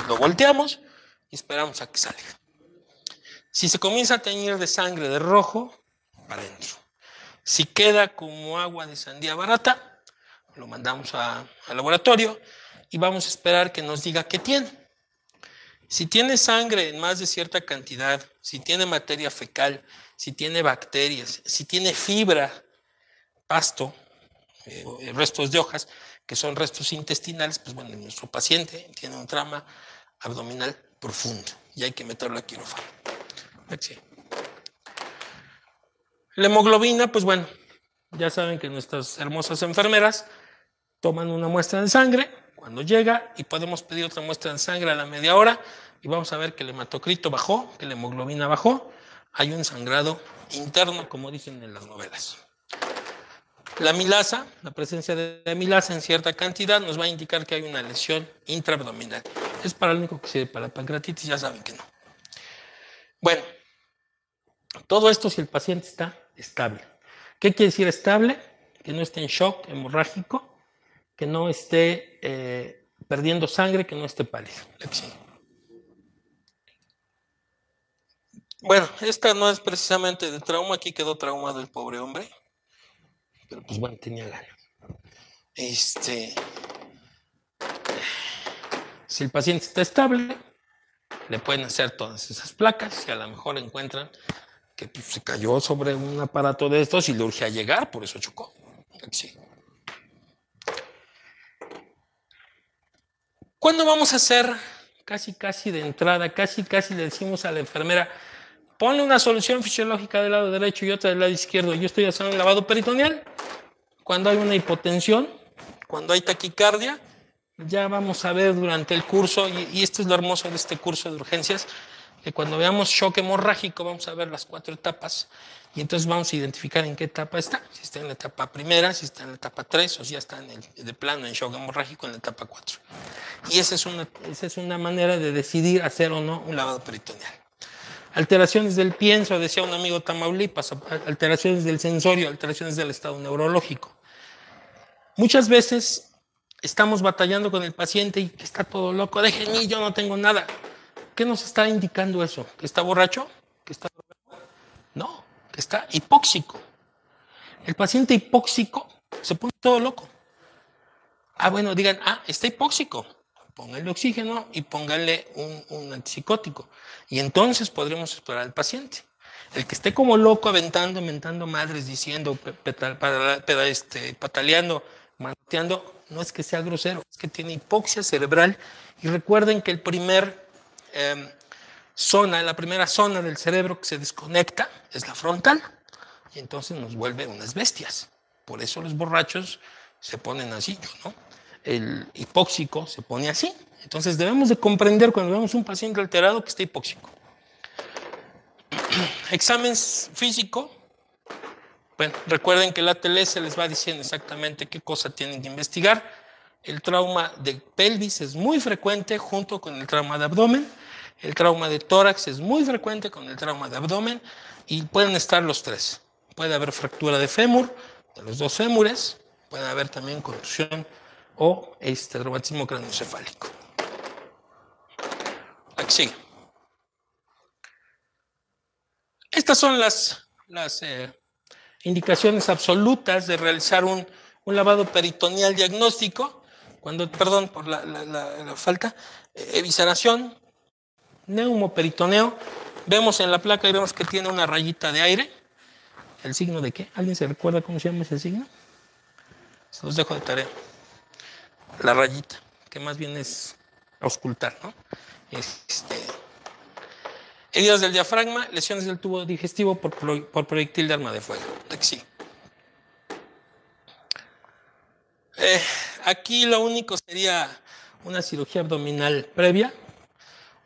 lo volteamos y esperamos a que salga. Si se comienza a teñir de sangre de rojo, para adentro. Si queda como agua de sandía barata, lo mandamos al laboratorio y vamos a esperar que nos diga qué tiene. Si tiene sangre en más de cierta cantidad, si tiene materia fecal, si tiene bacterias, si tiene fibra, pasto, eh, restos de hojas, que son restos intestinales, pues bueno, nuestro paciente tiene un trauma abdominal profundo y hay que meterlo a quirófano. La hemoglobina, pues bueno, ya saben que nuestras hermosas enfermeras toman una muestra de sangre cuando llega y podemos pedir otra muestra de sangre a la media hora y vamos a ver que el hematocrito bajó, que la hemoglobina bajó, hay un sangrado interno, como dicen en las novelas. La milasa, la presencia de la milasa en cierta cantidad nos va a indicar que hay una lesión intraabdominal. Es para lo único que sirve para pancreatitis, ya saben que no. Bueno, todo esto si el paciente está estable. ¿Qué quiere decir estable? Que no esté en shock hemorrágico, que no esté eh, perdiendo sangre, que no esté pálido. Bueno, esta no es precisamente de trauma, aquí quedó traumado el pobre hombre, pero pues bueno, tenía ganas. Este, si el paciente está estable, le pueden hacer todas esas placas y a lo mejor encuentran que pues, se cayó sobre un aparato de estos y le urge a llegar, por eso chocó. Sí. ¿Cuándo vamos a hacer casi casi de entrada, casi casi le decimos a la enfermera, ponle una solución fisiológica del lado derecho y otra del lado izquierdo, yo estoy haciendo un lavado peritoneal? Cuando hay una hipotensión, cuando hay taquicardia, ya vamos a ver durante el curso, y, y esto es lo hermoso de este curso de urgencias, que cuando veamos shock hemorrágico vamos a ver las cuatro etapas y entonces vamos a identificar en qué etapa está, si está en la etapa primera, si está en la etapa 3 o si ya está en el, de plano en shock hemorrágico en la etapa 4. Y esa es, una, esa es una manera de decidir hacer o no un lavado peritoneal. Alteraciones del pienso, decía un amigo Tamaulipas, alteraciones del sensorio, alteraciones del estado neurológico. Muchas veces estamos batallando con el paciente y está todo loco, déjenme, yo no tengo nada. ¿Qué nos está indicando eso? ¿Que está borracho? ¿Que está No, que está hipóxico. El paciente hipóxico se pone todo loco. Ah, bueno, digan, ah, está hipóxico. Pónganle oxígeno y pónganle un, antipsicótico. Y entonces podremos explorar al paciente. El que esté como loco aventando, inventando madres, diciendo, este, pataleando, manoteando, no es que sea grosero, es que tiene hipoxia cerebral. Y recuerden que el primer Em, zona, la primera zona del cerebro que se desconecta es la frontal y entonces nos vuelve unas bestias. Por eso los borrachos se ponen así, ¿no? El hipóxico se pone así. Entonces debemos de comprender cuando vemos un paciente alterado que está hipóxico. (clears throat) Examen físico. Bueno, recuerden que la ATLS les va diciendo exactamente qué cosa tienen que investigar. El trauma de pelvis es muy frecuente junto con el trauma de abdomen. El trauma de tórax es muy frecuente con el trauma de abdomen y pueden estar los tres. Puede haber fractura de fémur, de los dos fémures, puede haber también contusión o este traumatismo craneoencefálico. Aquí sigue. Estas son las, las eh, indicaciones absolutas de realizar un, un, lavado peritoneal diagnóstico, cuando, perdón por la, la falta, eh, neumoperitoneo. Vemos en la placa y vemos que tiene una rayita de aire. ¿El signo de qué? ¿Alguien se recuerda cómo se llama ese signo? Se los dejo de tarea. la rayita, que más bien es auscultar, ¿no? Este, heridas del diafragma, lesiones del tubo digestivo por, por proyectil de arma de fuego. Sí. Eh, aquí lo único sería una cirugía abdominal previa,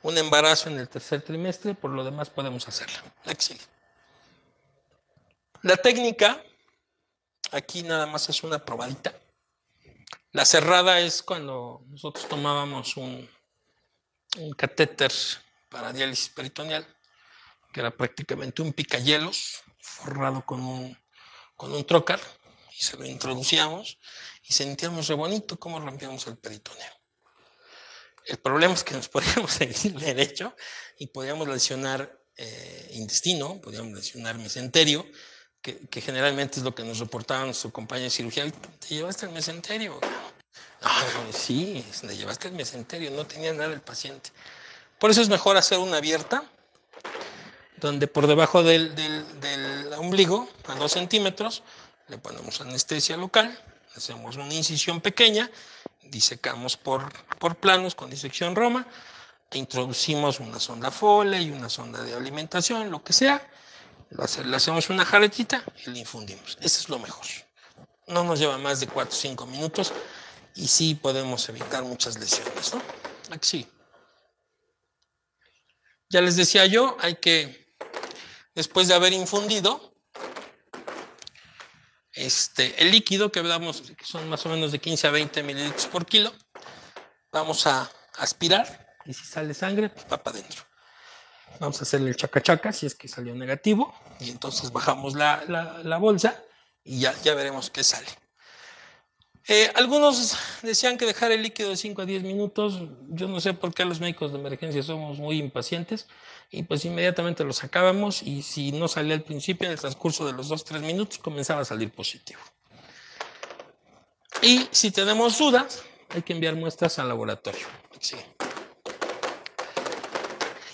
un embarazo en el tercer trimestre, por lo demás podemos hacerla. La técnica, aquí nada más es una probadita. La cerrada es cuando nosotros tomábamos un, catéter para diálisis peritoneal, que era prácticamente un picayelos forrado con un, con un trocar, y se lo introducíamos y sentíamos re bonito cómo rompíamos el peritoneo. El problema es que nos (laughs) podíamos seguir derecho y podíamos lesionar eh, intestino, podíamos lesionar mesenterio, que, generalmente es lo que nos reportaban su compañía de cirugía. Te llevaste al mesenterio. No, sí, le llevaste al mesenterio, no tenía nada el paciente. Por eso es mejor hacer una abierta, donde por debajo del, del, del ombligo, a dos centímetros, le ponemos anestesia local, hacemos una incisión pequeña, disecamos por, por planos con disección Roma, e introducimos una sonda Foley y una sonda de alimentación, lo que sea, le hacemos una jaretita y le infundimos. Eso es lo mejor. No nos lleva más de 4 o 5 minutos y sí podemos evitar muchas lesiones. ¿no? Aquí sí. Ya les decía yo, hay que, después de haber infundido, este, el líquido que hablamos, que son más o menos de 15 a 20 mililitros por kilo, vamos a aspirar y si sale sangre, pues va para adentro. Vamos a hacerle el chacachaca si es que salió negativo y entonces bajamos la, la, bolsa y ya, ya veremos qué sale. Eh, algunos decían que dejar el líquido de 5 a 10 minutos. Yo no sé por qué los médicos de emergencia somos muy impacientes y pues inmediatamente lo sacábamos y si no salía al principio, en el transcurso de los 2-3 minutos comenzaba a salir positivo. Y si tenemos dudas, hay que enviar muestras al laboratorio.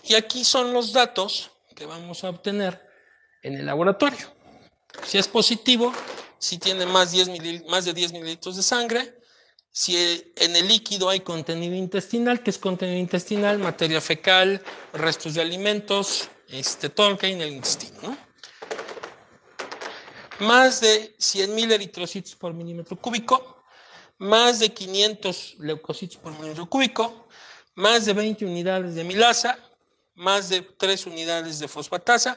Y aquí son los datos que vamos a obtener en el laboratorio. Si es positivo, si tiene más, 10 más de 10 mililitros de sangre, si en el líquido hay contenido intestinal, que es contenido intestinal, materia fecal, restos de alimentos, este, todo lo que hay en el intestino. Más de 100.000 eritrocitos por milímetro cúbico, más de 500 leucocitos por milímetro cúbico, más de 20 unidades de milasa, más de 3 unidades de fosfatasa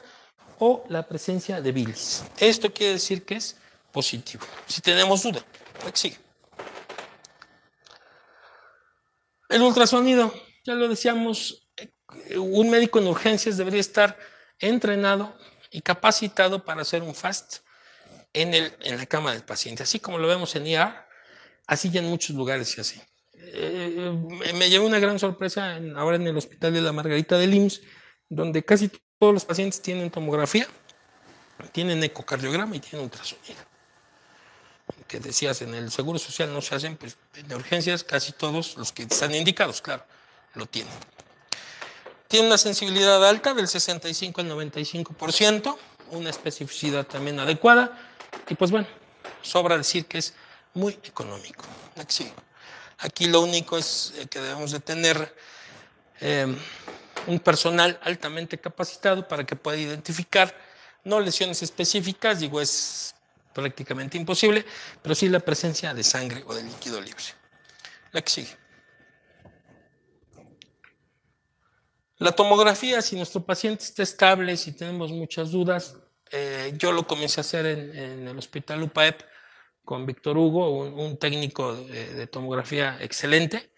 o la presencia de bilis. Esto quiere decir que es positivo. Si tenemos duda, sigue. El ultrasonido, ya lo decíamos, un médico en urgencias debería estar entrenado y capacitado para hacer un FAST en, el, en la cama del paciente, así como lo vemos en IR, así ya en muchos lugares y así. Eh, me llevó una gran sorpresa ahora en el Hospital de la Margarita del IMSS, donde casi todos los pacientes tienen tomografía, tienen ecocardiograma y tienen ultrasonido que decías en el Seguro Social no se hacen, pues en urgencias casi todos los que están indicados, claro, lo tienen. Tiene una sensibilidad alta del 65 al 95%, una especificidad también adecuada y pues bueno, sobra decir que es muy económico. Aquí, aquí lo único es eh, que debemos de tener em, un personal altamente capacitado para que pueda identificar no lesiones específicas, digo, es prácticamente imposible, pero sí la presencia de sangre o de líquido libre. La que sigue. La tomografía, si nuestro paciente está estable, si tenemos muchas dudas, eh, yo lo comencé a hacer en, el hospital UPAEP con Víctor Hugo, un, técnico de, de, tomografía excelente.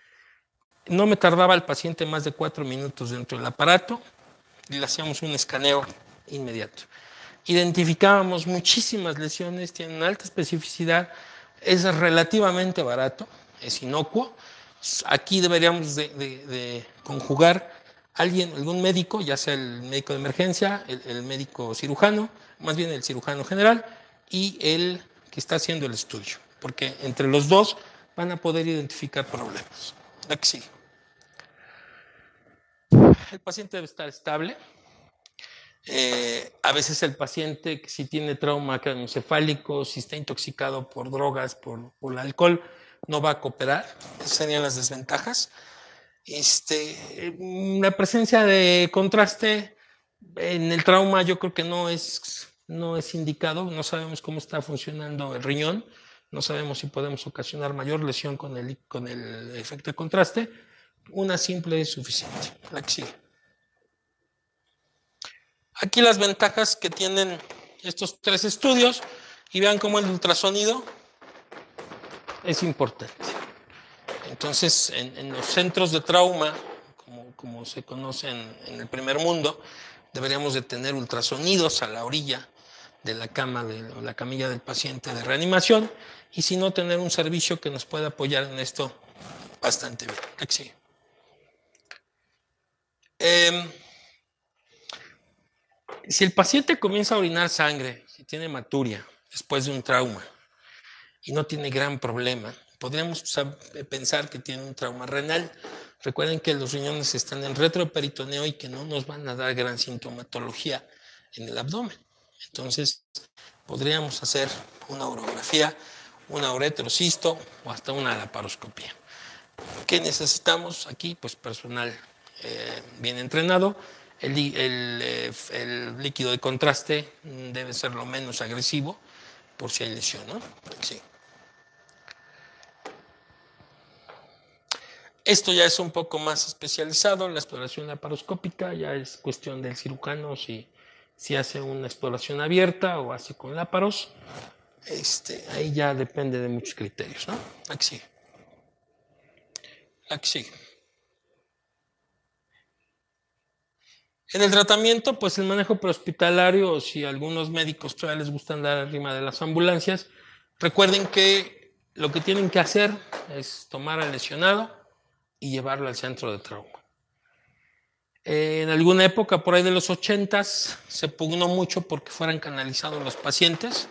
No me tardaba el paciente más de cuatro minutos dentro del aparato y le hacíamos un escaneo inmediato identificábamos muchísimas lesiones, tienen alta especificidad, es relativamente barato, es inocuo. Aquí deberíamos de, conjugar alguien, algún médico, ya sea el médico de emergencia, el, médico cirujano, más bien el cirujano general, y el que está haciendo el estudio, porque entre los dos van a poder identificar problemas. Aquí El paciente debe estar estable, eh, a veces el paciente, si tiene trauma craneoencefálico, si está intoxicado por drogas, por, por el alcohol, no va a cooperar. Esas serían las desventajas. Este, la presencia de contraste en el trauma yo creo que no es, no es indicado. No sabemos cómo está funcionando el riñón. No sabemos si podemos ocasionar mayor lesión con el, con el efecto de contraste. Una simple es suficiente. La que sigue. Aquí las ventajas que tienen estos tres estudios y vean cómo el ultrasonido es importante. Entonces, en, los centros de trauma, como, se conocen en el primer mundo, deberíamos de tener ultrasonidos a la orilla de la cama de la camilla del paciente de reanimación y si no tener un servicio que nos pueda apoyar en esto bastante bien. Aquí em, si el paciente comienza a orinar sangre, si tiene hematuria después de un trauma y no tiene gran problema, podríamos pensar que tiene un trauma renal. Recuerden que los riñones están en retroperitoneo y que no nos van a dar gran sintomatología en el abdomen. Entonces, podríamos hacer una urografía, una uretrocisto o hasta una laparoscopía. ¿Qué necesitamos aquí? Pues personal eh, bien entrenado eh, el, líquido de contraste debe ser lo menos agresivo por si hay lesión, ¿no? Sí. Esto ya es un poco más especializado, la exploración laparoscópica ya es cuestión del cirujano si, si hace una exploración abierta o hace con láparos. Este, ahí ya depende de muchos criterios, ¿no? Aquí sigue. Aquí sigue. En el tratamiento, pues el manejo prehospitalario, si algunos médicos todavía les gustan dar arriba de las ambulancias, recuerden que lo que tienen que hacer es tomar al lesionado y llevarlo al centro de trauma. En alguna época, por ahí de los 80 se pugnó mucho porque fueran canalizados los pacientes.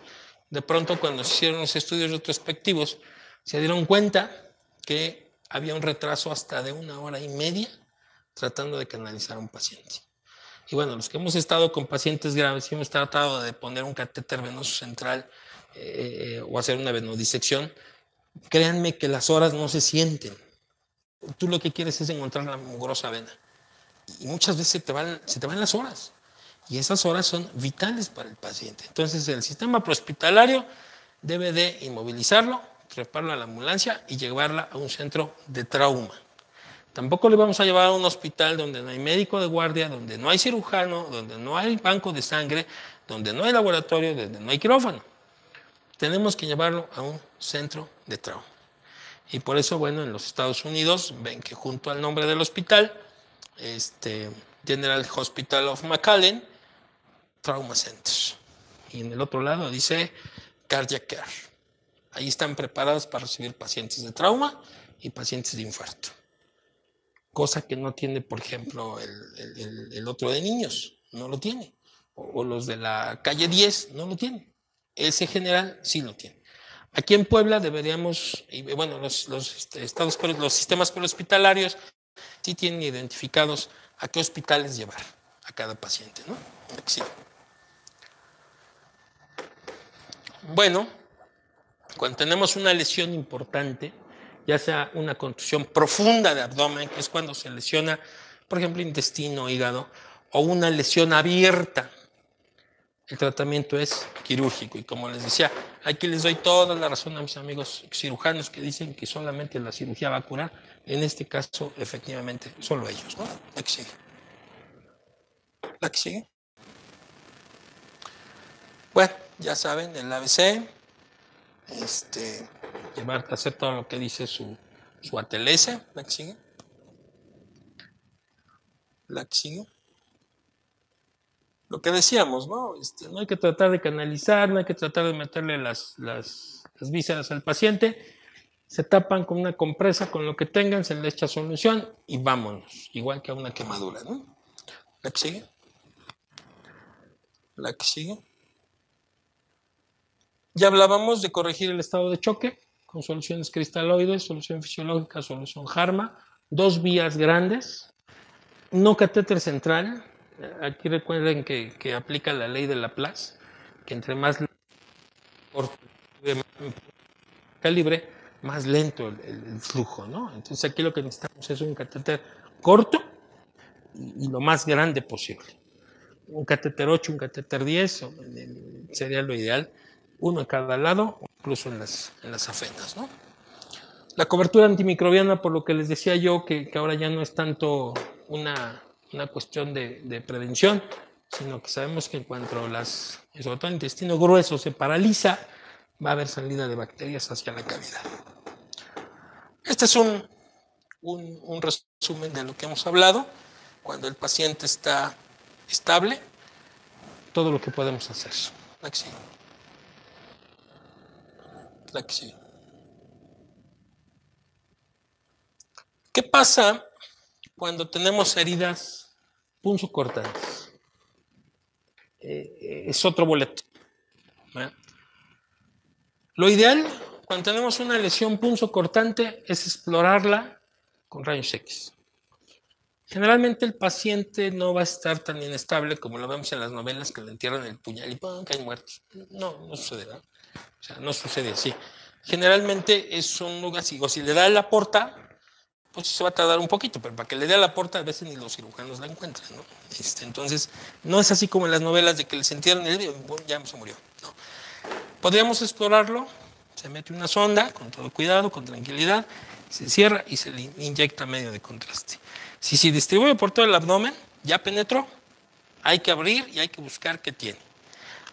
De pronto, cuando se hicieron los estudios retrospectivos, se dieron cuenta que había un retraso hasta de una hora y media tratando de canalizar a un paciente. Y bueno, los que hemos estado con pacientes graves y hemos tratado de poner un catéter venoso central eh, o hacer una venodisección, créanme que las horas no se sienten. Tú lo que quieres es encontrar la mugrosa vena. Y muchas veces se te, van, se te van las horas. Y esas horas son vitales para el paciente. Entonces el sistema prehospitalario debe de inmovilizarlo, treparlo a la ambulancia y llevarla a un centro de trauma. Tampoco le vamos a llevar a un hospital donde no hay médico de guardia, donde no hay cirujano, donde no hay banco de sangre, donde no hay laboratorio, donde no hay quirófano. Tenemos que llevarlo a un centro de trauma. Y por eso, bueno, en los Estados Unidos ven que junto al nombre del hospital, este, General Hospital of McAllen, Trauma Centers. Y en el otro lado dice Cardiac Care. Ahí están preparados para recibir pacientes de trauma y pacientes de infarto cosa que no tiene, por ejemplo, el, otro de niños, no lo tiene, o, los de la calle 10, no lo tienen. Ese general sí lo tiene. Aquí en Puebla deberíamos, y bueno, los, los, este, estados, los sistemas hospitalarios sí tienen identificados a qué hospitales llevar a cada paciente, ¿no? Sí. Bueno, cuando tenemos una lesión importante, ya sea una contusión profunda de abdomen, que es cuando se lesiona, por ejemplo, intestino, hígado, o una lesión abierta. El tratamiento es quirúrgico y como les decía, aquí les doy toda la razón a mis amigos cirujanos que dicen que solamente la cirugía va a curar. En este caso, efectivamente, solo ellos. ¿no? La que sigue. La que sigue. Bueno, ya saben, el ABC, este, llevar a hacer todo lo que dice su, su atelese, la que sigue. La que sigue. Lo que decíamos, ¿no? Este, no hay que tratar de canalizar, no hay que tratar de meterle las, las, las vísceras al paciente. Se tapan con una compresa, con lo que tengan, se le echa solución y vámonos. Igual que a una quemadura, ¿no? La que sigue. La que sigue. Ya hablábamos de corregir el estado de choque con soluciones cristaloides, solución fisiológica, solución JARMA, dos vías grandes, no catéter central. Aquí recuerden que, aplica la ley de Laplace, que entre más calibre, más lento el, flujo, ¿no? Entonces aquí lo que necesitamos es un catéter corto y, lo más grande posible. Un catéter 8, un catéter 10 sería lo ideal, uno en cada lado, incluso en las, en las afenas, ¿no? La cobertura antimicrobiana, por lo que les decía yo, que, ahora ya no es tanto una, una cuestión de, de, prevención, sino que sabemos que en cuanto las, sobre todo el intestino grueso se paraliza, va a haber salida de bacterias hacia la cavidad. Este es un, un, resumen de lo que hemos hablado. Cuando el paciente está estable, todo lo que podemos hacer. La que ¿Qué pasa cuando tenemos heridas punzocortantes? Eh, es otro boleto. Lo ideal cuando tenemos una lesión punzocortante es explorarla con rayos X. Generalmente el paciente no va a estar tan inestable como lo vemos en las novelas que le entierran el puñal y ¡pum! caen muertos. No, no sucede. O sea, no sucede así. Generalmente es un lugar, si, si le da la porta, pues se va a tardar un poquito, pero para que le dé la porta a veces ni los cirujanos la encuentran. ¿no? Este, entonces, no es así como en las novelas de que les entierran el y ya se murió. Podríamos explorarlo, se mete una sonda con todo cuidado, con tranquilidad, se cierra y se le inyecta medio de contraste. Si se distribuye por todo el abdomen, ya penetró, hay que abrir y hay que buscar qué tiene.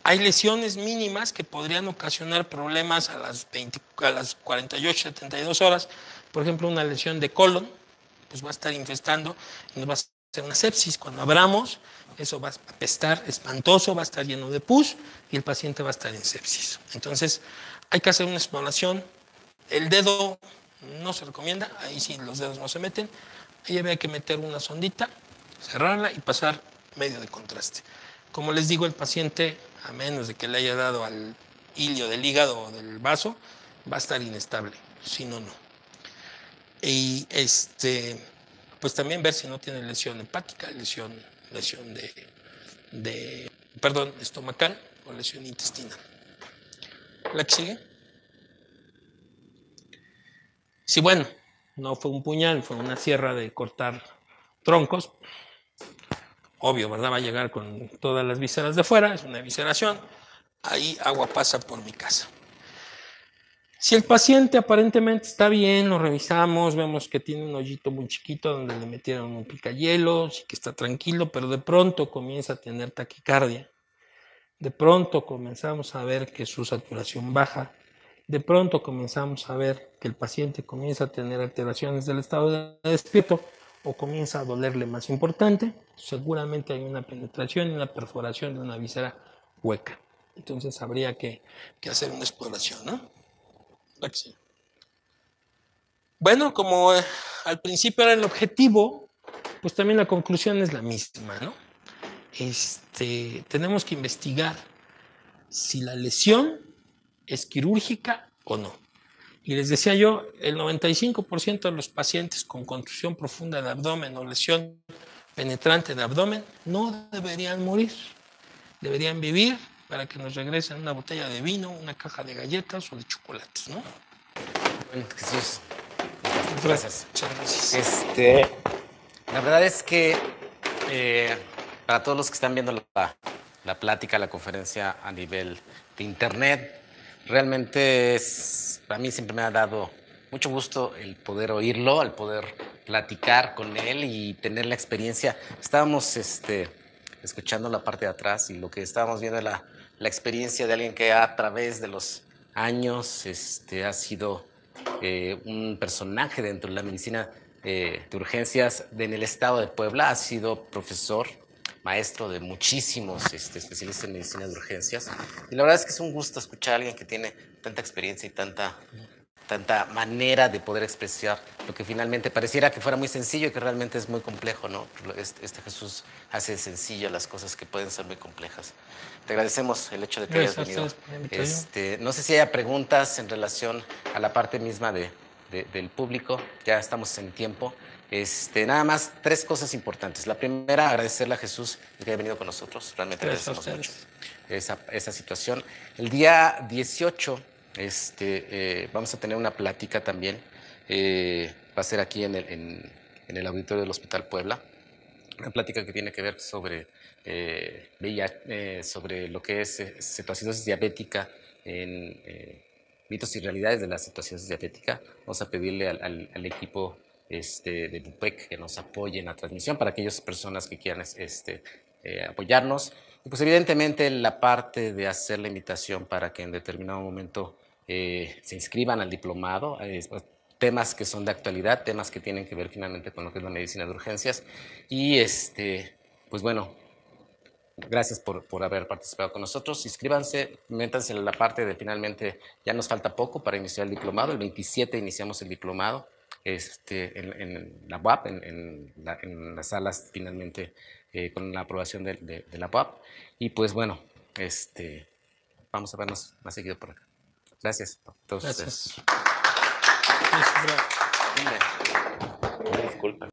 Hay lesiones mínimas que podrían ocasionar problemas a las, 20, a las 48, 72 horas. Por ejemplo, una lesión de colon, pues va a estar infestando y nos va a hacer una sepsis. Cuando abramos, eso va a apestar espantoso, va a estar lleno de pus y el paciente va a estar en sepsis. Entonces, hay que hacer una exploración. El dedo no se recomienda, ahí sí los dedos no se meten. Ahí había que meter una sondita, cerrarla y pasar medio de contraste. Como les digo, el paciente, a menos de que le haya dado al hilio del hígado o del vaso, va a estar inestable, si no, no. Y este, pues también ver si no tiene lesión hepática, lesión lesión de, perdón, estomacal o lesión intestinal. ¿La que sigue? Si bueno, no fue un puñal, fue una sierra de cortar troncos, obvio, ¿verdad? Va a llegar con todas las vísceras de fuera, es una visceración, ahí agua pasa por mi casa. Si el paciente aparentemente está bien, lo revisamos, vemos que tiene un hoyito muy chiquito donde le metieron un picahielos y que está tranquilo, pero de pronto comienza a tener taquicardia. De pronto comenzamos a ver que su saturación baja. De pronto comenzamos a ver que el paciente comienza a tener alteraciones del estado de despierto o comienza a dolerle más importante. Seguramente hay una penetración y una perforación de una víscera hueca. Entonces habría que, que hacer una exploración, ¿no? Bueno, como eh, al principio era el objetivo, pues también la conclusión es la misma, ¿no? Este, tenemos que investigar si la lesión es quirúrgica o no. Y les decía yo, el 95% de los pacientes con contusión profunda de abdomen o lesión penetrante de abdomen no deberían morir, deberían vivir para que nos regresen una botella de vino, una caja de galletas o de chocolates, ¿no? Bueno, Jesús, gracias. Este, la verdad es que eh, para todos los que están viendo la, la plática, la conferencia a nivel de internet, realmente es, para mí siempre me ha dado mucho gusto el poder oírlo, el poder platicar con él y tener la experiencia. Estábamos este, escuchando la parte de atrás y lo que estábamos viendo era la, la experiencia de alguien que a través de los años este, ha sido eh, un personaje dentro de la medicina eh, de urgencias en el estado de Puebla, ha sido profesor, maestro de muchísimos este, especialistas en medicina de urgencias. Y la verdad es que es un gusto escuchar a alguien que tiene tanta experiencia y tanta tanta manera de poder expresar lo que finalmente pareciera que fuera muy sencillo y que realmente es muy complejo, ¿no? Este, este, Jesús hace sencillo las cosas que pueden ser muy complejas. Te agradecemos el hecho de que hayas venido. Este, no sé si haya preguntas en relación a la parte misma de, del público, ya estamos en tiempo. Este, nada más tres cosas importantes. La primera, agradecerle a Jesús que haya venido con nosotros. Realmente agradecemos mucho esa, esa situación. El día 18 este, eh, vamos a tener una plática también, eh, va a ser aquí en el, en, en el auditorio del Hospital Puebla, una plática que tiene que ver sobre, eh, sobre lo que es cetoacidosis diabética en mitos y realidades de la situación diabética. Vamos a pedirle al, al, equipo este, de BUPEC que nos apoye en la transmisión para aquellas personas que quieran este, eh, apoyarnos. Y pues evidentemente la parte de hacer la invitación para que en determinado momento eh, se inscriban al diplomado, pues, temas que son de actualidad, temas que tienen que ver finalmente con lo que es la medicina de urgencias. Y este, pues bueno, Gracias por, por, haber participado con nosotros. Inscríbanse, métanse en la parte de finalmente, ya nos falta poco para iniciar el diplomado. El 27 iniciamos el diplomado este, en, la UAP, en, las salas finalmente eh, con la aprobación de, de, la UAP. Y pues bueno, este, vamos a vernos más seguido por acá. Gracias a todos Gracias. ustedes. Disculpa.